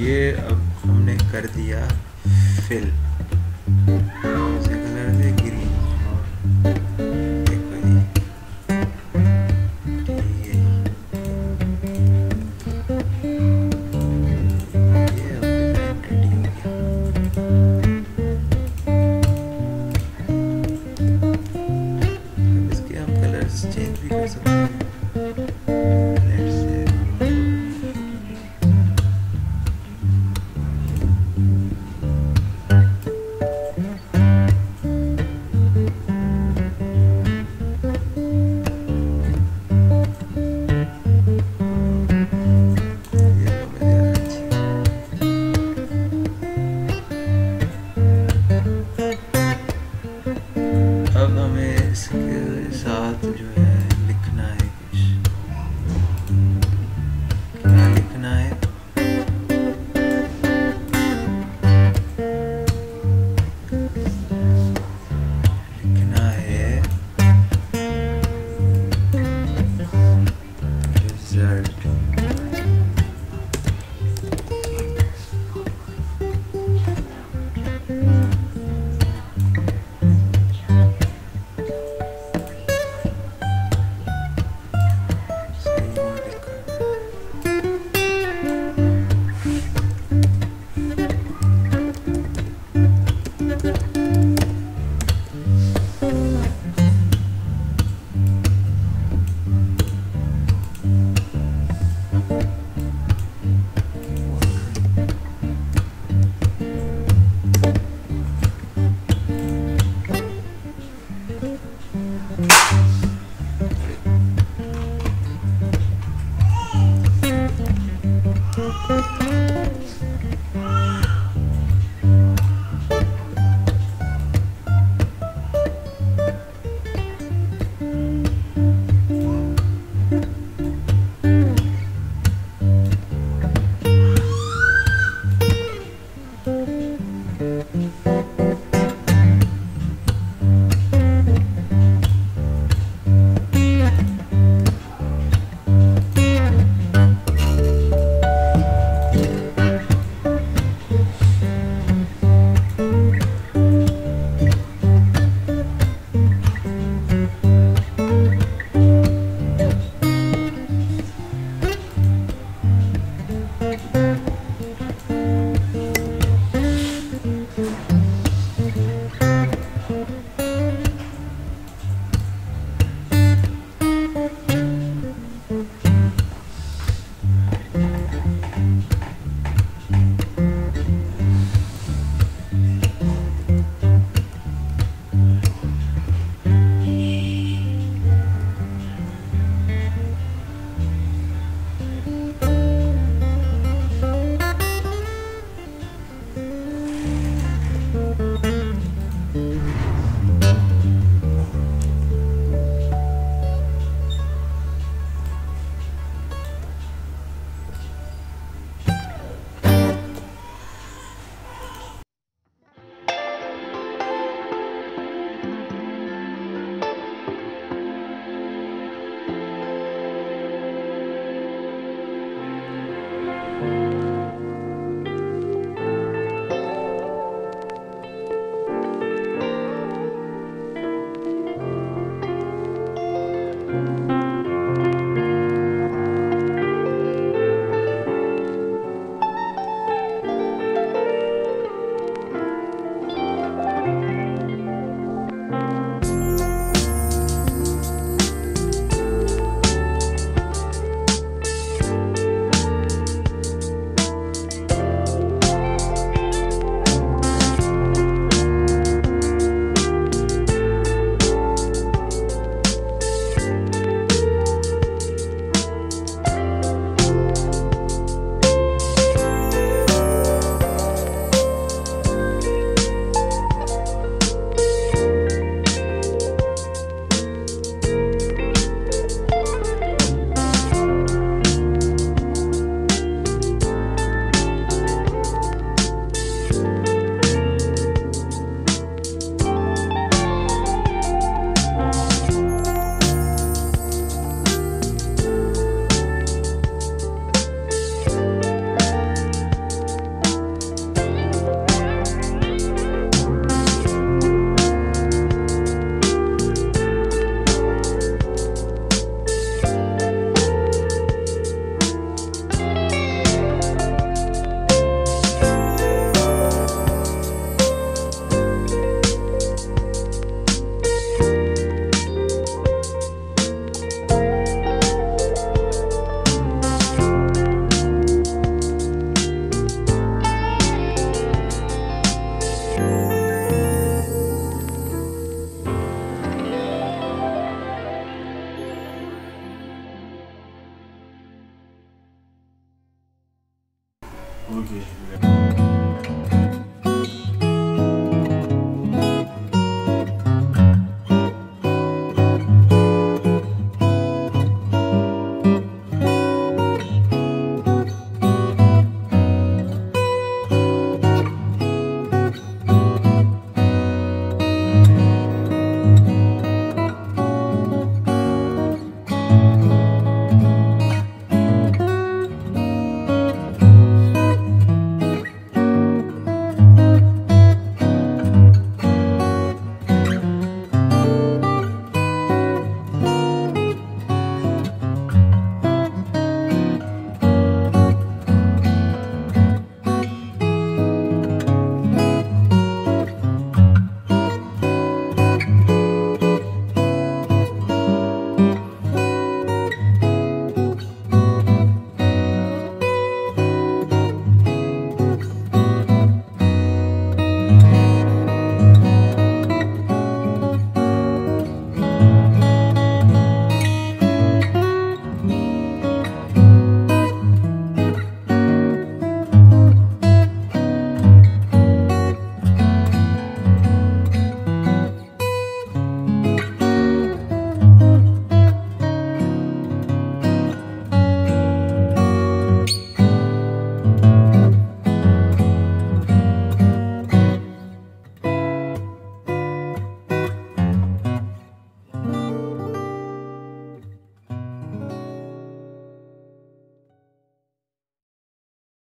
ये अब हमने कर दिया फिल